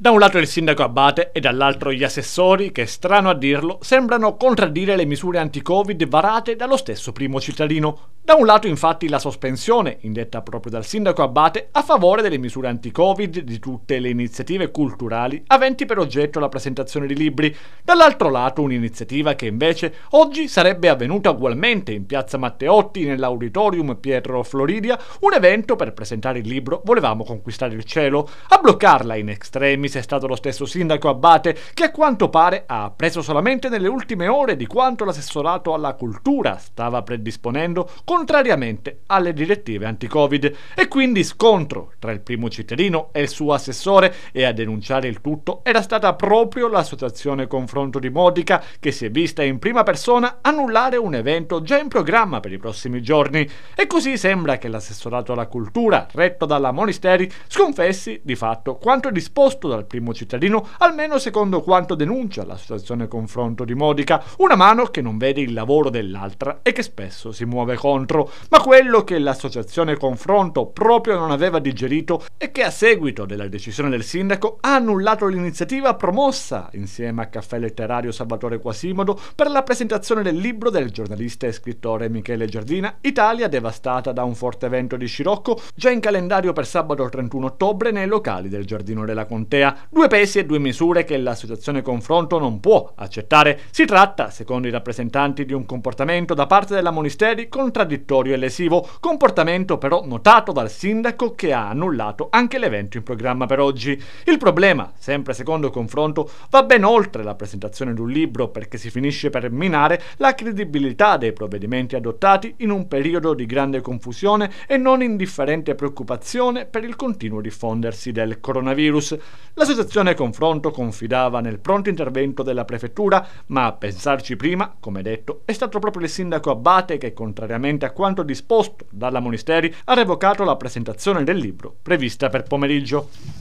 Da un lato il sindaco Abate e dall'altro gli assessori, che strano a dirlo, sembrano contraddire le misure anti-Covid varate dallo stesso primo cittadino. Da un lato infatti la sospensione, indetta proprio dal sindaco Abate, a favore delle misure anti-Covid di tutte le iniziative culturali aventi per oggetto la presentazione di libri, dall'altro lato un'iniziativa che invece oggi sarebbe avvenuta ugualmente in piazza Matteotti nell'auditorium Pietro Floridia, un evento per presentare il libro Volevamo conquistare il cielo, a bloccarla in extremis è stato lo stesso sindaco Abate che a quanto pare ha appreso solamente nelle ultime ore di quanto l'assessorato alla cultura stava predisponendo contrariamente alle direttive anti-Covid. E quindi scontro tra il primo cittadino e il suo assessore e a denunciare il tutto era stata proprio l'associazione Confronto di Modica che si è vista in prima persona annullare un evento già in programma per i prossimi giorni. E così sembra che l'assessorato alla cultura retto dalla Monisteri sconfessi di fatto quanto disposto dal dal primo cittadino, almeno secondo quanto denuncia l'associazione Confronto di Modica, una mano che non vede il lavoro dell'altra e che spesso si muove contro, ma quello che l'associazione Confronto proprio non aveva digerito è che a seguito della decisione del sindaco ha annullato l'iniziativa promossa insieme a Caffè Letterario Salvatore Quasimodo per la presentazione del libro del giornalista e scrittore Michele Giardina, Italia devastata da un forte evento di Scirocco, già in calendario per sabato 31 ottobre nei locali del Giardino della Contea due pesi e due misure che l'associazione Confronto non può accettare. Si tratta, secondo i rappresentanti, di un comportamento da parte della Monisteri contraddittorio e lesivo, comportamento però notato dal sindaco che ha annullato anche l'evento in programma per oggi. Il problema, sempre secondo Confronto, va ben oltre la presentazione di un libro perché si finisce per minare la credibilità dei provvedimenti adottati in un periodo di grande confusione e non indifferente preoccupazione per il continuo diffondersi del coronavirus. L'associazione Confronto confidava nel pronto intervento della prefettura, ma a pensarci prima, come detto, è stato proprio il sindaco Abate che, contrariamente a quanto disposto dalla Monisteri, ha revocato la presentazione del libro prevista per pomeriggio.